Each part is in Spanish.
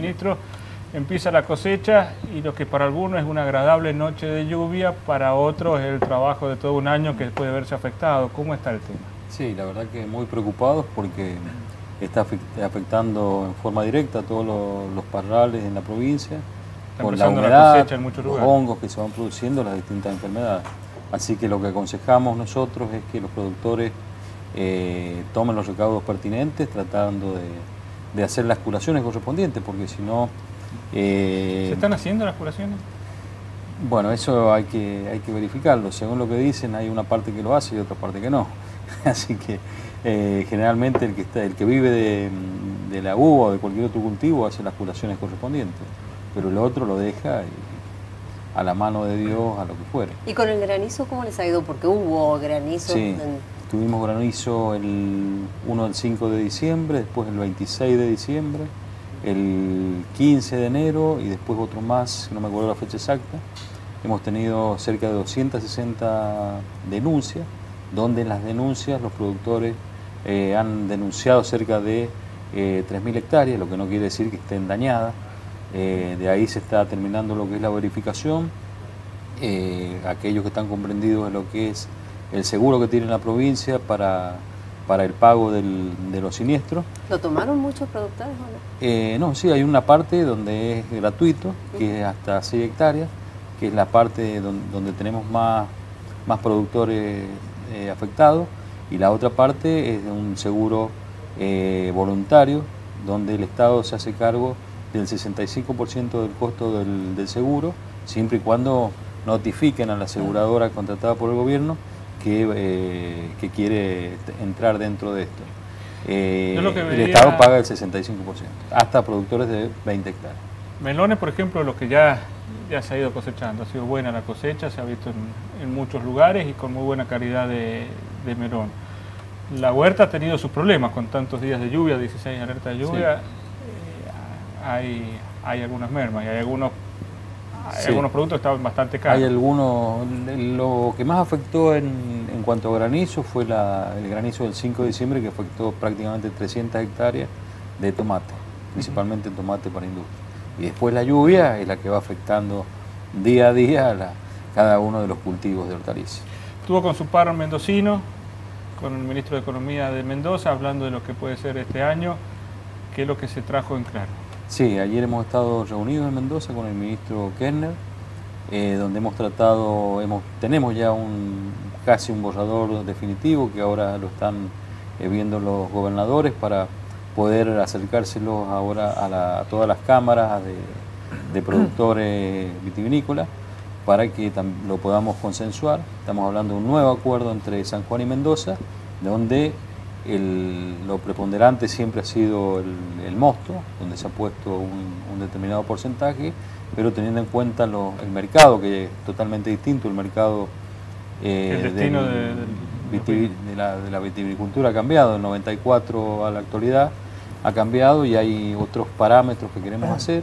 ministro, empieza la cosecha y lo que para algunos es una agradable noche de lluvia, para otros es el trabajo de todo un año que puede verse afectado. ¿Cómo está el tema? Sí, la verdad que muy preocupados porque está afectando en forma directa a todos los, parrales en la provincia, por la humedad, en muchos los hongos que se van produciendo, las distintas enfermedades. Así que lo que aconsejamos nosotros es que los productores eh, tomen los recaudos pertinentes tratando de, hacer las curaciones correspondientes, porque si no... Eh, ¿Se están haciendo las curaciones? Bueno, eso hay que, hay que verificarlo. Según lo que dicen, hay una parte que lo hace y otra parte que no. Así que eh, generalmente el que, está, el que vive de, la uva o de cualquier otro cultivo hace las curaciones correspondientes, pero el otro lo deja a la mano de Dios, a lo que fuere. ¿Y con el granizo cómo les ha ido? Porque hubo granizo. Sí, tuvimos granizo el 1 del 5 de diciembre, después el 26 de diciembre, el 15 de enero y después otro más, no me acuerdo la fecha exacta. Hemos tenido cerca de 260 denuncias, donde en las denuncias los productores eh, han denunciado cerca de 3.000 eh, hectáreas, lo que no quiere decir que estén dañadas. Eh, de ahí se está terminando lo que es la verificación. aquellos que están comprendidos en lo que es el seguro que tiene la provincia para, para el pago de los siniestros. ¿Lo tomaron muchos productores o no? no, sí, hay una parte donde es gratuito, que es hasta 6 hectáreas, que es la parte donde, tenemos más, más productores afectados y la otra parte es un seguro eh, voluntario, donde el Estado se hace cargo del 65% del costo del, seguro, siempre y cuando notifiquen a la aseguradora contratada por el gobierno que, eh, que quiere entrar dentro de esto. Eh, el Estado paga el 65%, hasta productores de 20 hectáreas. Melones, por ejemplo, los que ya, ya se ha ido cosechando, ha sido buena la cosecha, se ha visto en, muchos lugares y con muy buena calidad de, de melón. La huerta ha tenido sus problemas con tantos días de lluvia, 16 alertas de lluvia. Eh, hay, hay algunas mermas y hay algunos algunos productos que estaban bastante caros. Hay algunos, lo que más afectó en, en cuanto a granizo fue el granizo del 5 de diciembre que afectó prácticamente 300 hectáreas de tomate, principalmente tomate para industria. Y después la lluvia es la que va afectando día a día a cada uno de los cultivos de hortalizas. Estuvo con su par mendocino, con el ministro de Economía de Mendoza, hablando de lo que puede ser este año, qué es lo que se trajo en claro. Sí, ayer hemos estado reunidos en Mendoza con el ministro Kerner, eh, donde hemos tratado, hemos, tenemos ya un, casi un borrador definitivo que ahora lo están eh, viendo los gobernadores para poder acercárselos ahora a, todas las cámaras de productores vitivinícolas para que lo podamos consensuar. Estamos hablando de un nuevo acuerdo entre San Juan y Mendoza, donde lo preponderante siempre ha sido el, mosto, donde se ha puesto un, determinado porcentaje, pero teniendo en cuenta el mercado, que es totalmente distinto, el mercado eh, de, la, de la vitivinicultura ha cambiado, del 94 a la actualidad ha cambiado y hay otros parámetros que queremos hacer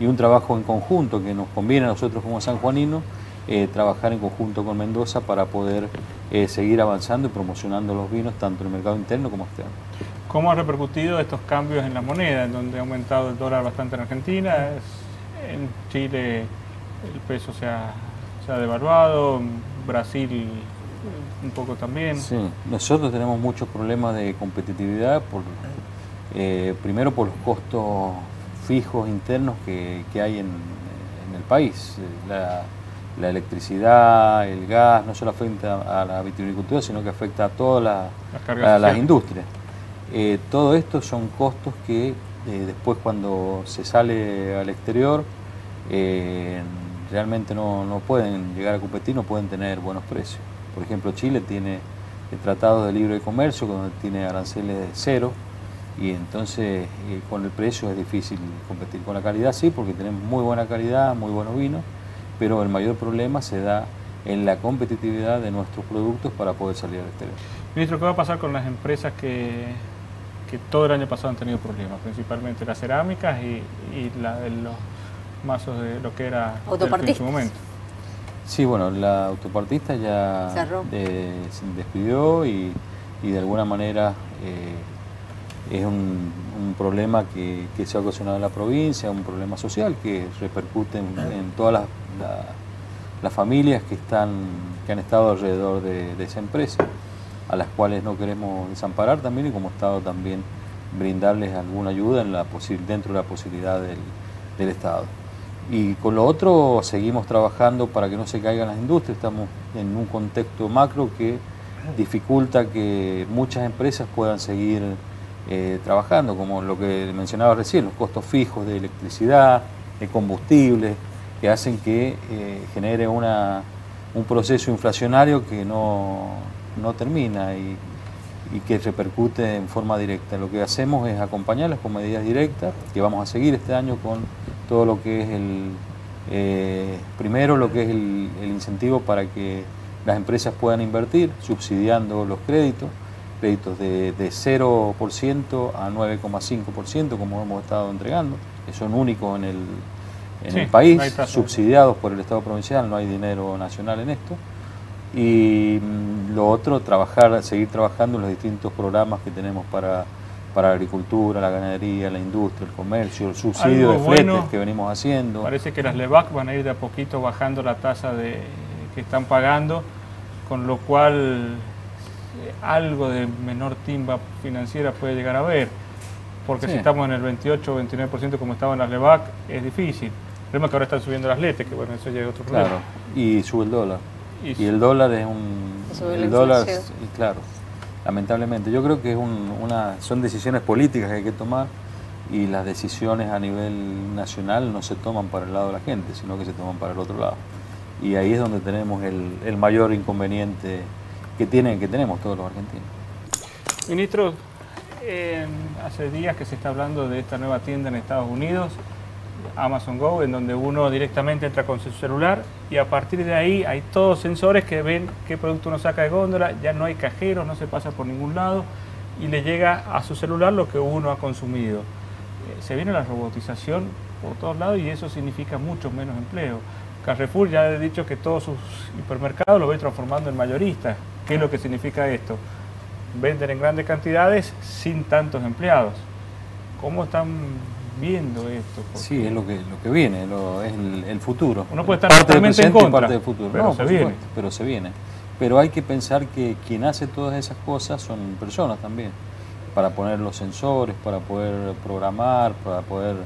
y un trabajo en conjunto que nos conviene a nosotros como sanjuaninos, eh, trabajar en conjunto con Mendoza para poder eh, seguir avanzando y promocionando los vinos tanto en el mercado interno como externo. ¿Cómo ha repercutido estos cambios en la moneda, en donde ha aumentado el dólar bastante en Argentina? En Chile el peso se ha, devaluado, en Brasil un poco también. Sí, nosotros tenemos muchos problemas de competitividad, por, eh, primero por los costos fijos internos que, hay en, el país. La, electricidad, el gas, no solo afecta a la vitivinicultura, sino que afecta a todas las industrias. Eh, todo esto son costos que eh, después cuando se sale al exterior eh, realmente no, no, pueden llegar a competir, no pueden tener buenos precios. Por ejemplo, Chile tiene el Tratado de Libre Comercio, donde tiene aranceles de cero, y entonces con el precio es difícil competir. Con la calidad sí, porque tenemos muy buena calidad, muy buenos vinos, pero el mayor problema se da en la competitividad de nuestros productos para poder salir al exterior. Ministro, ¿qué va a pasar con las empresas que, que todo el año pasado han tenido problemas? Principalmente las cerámicas y, la de los mazos de lo que era en su momento. Sí, bueno, la autopartista ya se despidió y, de alguna manera... Eh, es un, problema que, se ha ocasionado en la provincia, un problema social que repercute en, todas las, familias que, están, que han estado alrededor de, esa empresa, a las cuales no queremos desamparar también y como Estado también brindarles alguna ayuda en la dentro de la posibilidad del, del Estado. Y con lo otro seguimos trabajando para que no se caigan las industrias, estamos en un contexto macro que dificulta que muchas empresas puedan seguir eh, trabajando, como lo que mencionaba recién, los costos fijos de electricidad, de combustible, que hacen que eh, genere una, un proceso inflacionario que no, no termina y, que repercute en forma directa. Lo que hacemos es acompañarlas con medidas directas, que vamos a seguir este año con todo lo que es el, eh, primero lo que es el, incentivo para que las empresas puedan invertir, subsidiando los créditos, créditos de, 0% a 9,5% como hemos estado entregando, que son únicos en el, en el país, subsidiados por el Estado provincial, no hay dinero nacional en esto. Y mm, lo otro, trabajar, seguir trabajando en los distintos programas que tenemos para para la agricultura, la ganadería, la industria, el comercio, el subsidio de fletes que venimos haciendo. Parece que las LEVAC van a ir de a poquito bajando la tasa de, que están pagando, con lo cual algo de menor timba financiera puede llegar a haber, porque si estamos en el 28 o 29% como estaban las LEVAC, es difícil. El problema es que ahora están subiendo las letes, que bueno, eso ya es otro problema. Claro, y sube el dólar. Y, el dólar es un... el dólar, claro, lamentablemente. Yo creo que es una, son decisiones políticas que hay que tomar y las decisiones a nivel nacional no se toman para el lado de la gente, sino que se toman para el otro lado. Y ahí es donde tenemos el, mayor inconveniente que, tienen, que tenemos todos los argentinos. Ministro, hace días que se está hablando de esta nueva tienda en Estados Unidos Amazon Go, en donde uno directamente entra con su celular y a partir de ahí hay todos sensores que ven qué producto uno saca de góndola, ya no hay cajeros, no se pasa por ningún lado y le llega a su celular lo que uno ha consumido. Eh, se viene la robotización por todos lados y eso significa mucho menos empleo. Carrefour ya ha dicho que todos sus hipermercados lo ve transformando en mayoristas. ¿Qué es lo que significa esto? Vender en grandes cantidades sin tantos empleados. ¿Cómo están viendo esto. Sí, es lo que, lo que viene, es el, futuro. Uno puede estar parte del en contra, parte del futuro. Pero se viene. pero se viene. Pero hay que pensar que quien hace todas esas cosas son personas también, para poner los sensores, para poder programar, para poder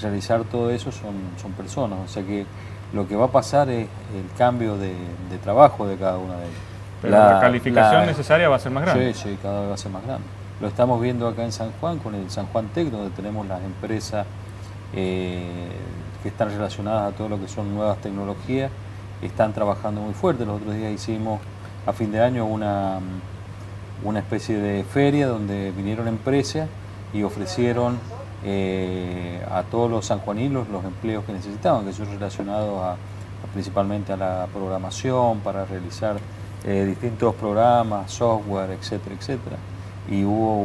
realizar todo eso son, son personas. O sea que lo que va a pasar es el cambio de, trabajo de cada una de ellas. Pero la, calificación necesaria va a ser más grande. Sí, sí, cada vez va a ser más grande. Lo estamos viendo acá en San Juan con el San Juan Tech, donde tenemos las empresas eh, que están relacionadas a todo lo que son nuevas tecnologías, están trabajando muy fuerte. Los otros días hicimos a fin de año una, una especie de feria donde vinieron empresas y ofrecieron eh, a todos los sanjuaninos los empleos que necesitaban, que son relacionados principalmente a la programación, para realizar eh, distintos programas, software, etcétera, etcétera y hubo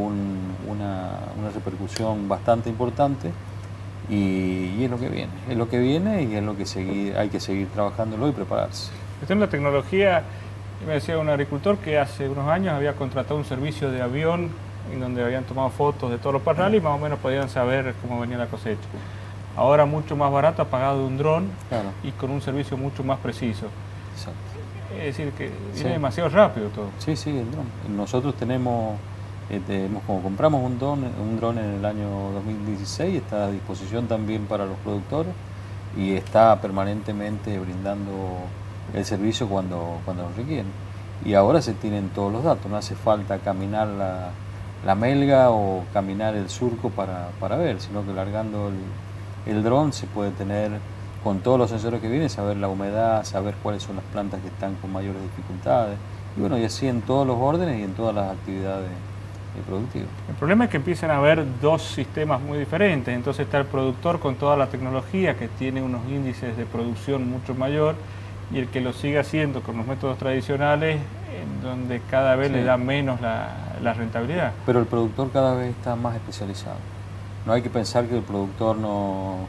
una, repercusión bastante importante y, es lo que viene, es lo que viene y es lo que seguir, hay que seguir trabajándolo y prepararse. Esto en la tecnología, me decía un agricultor que hace unos años había contratado un servicio de avión en donde habían tomado fotos de todos los parrales y más o menos podían saber cómo venía la cosecha. Ahora mucho más barato, apagado un dron y con un servicio mucho más preciso. Exacto. Es decir, que viene demasiado rápido todo. Sí, sí, el dron. Nosotros tenemos este, como compramos un dron, un dron en el año 2016, está a disposición también para los productores y está permanentemente brindando el servicio cuando, cuando lo requieren. Y ahora se tienen todos los datos, no hace falta caminar la, melga o caminar el surco para, ver, sino que largando el, el dron se puede tener con todos los sensores que vienen, saber la humedad, saber cuáles son las plantas que están con mayores dificultades. Y bueno, y así en todos los órdenes y en todas las actividades productivo. El problema es que empiezan a haber dos sistemas muy diferentes, entonces está el productor con toda la tecnología que tiene unos índices de producción mucho mayor y el que lo sigue haciendo con los métodos tradicionales en donde cada vez le da menos la, rentabilidad. Pero el productor cada vez está más especializado. No hay que pensar que el productor no...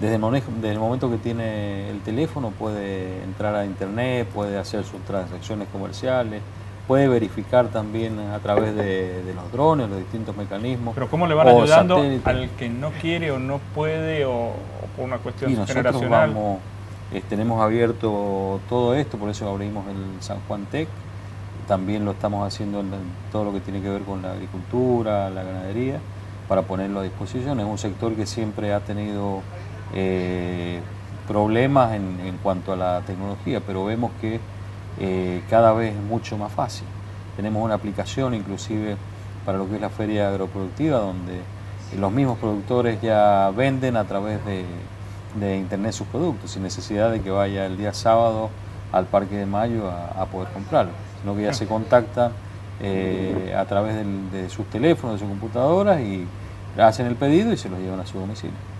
Desde el, desde el momento que tiene el teléfono puede entrar a internet, puede hacer sus transacciones comerciales, puede verificar también a través de, los drones, los distintos mecanismos. Pero ¿cómo le van ayudando al que no quiere o no puede o, por una cuestión y nosotros Vamos, eh, tenemos abierto todo esto, por eso abrimos el San Juan Tech. También lo estamos haciendo en todo lo que tiene que ver con la agricultura, la ganadería, para ponerlo a disposición. Es un sector que siempre ha tenido eh, problemas en, cuanto a la tecnología, pero vemos que eh, cada vez es mucho más fácil. Tenemos una aplicación inclusive para lo que es la feria agroproductiva, donde los mismos productores ya venden a través de, internet sus productos, sin necesidad de que vaya el día sábado al Parque de Mayo a, poder comprarlo, sino que ya se contactan eh, a través de sus teléfonos, de sus computadoras y hacen el pedido y se los llevan a su domicilio.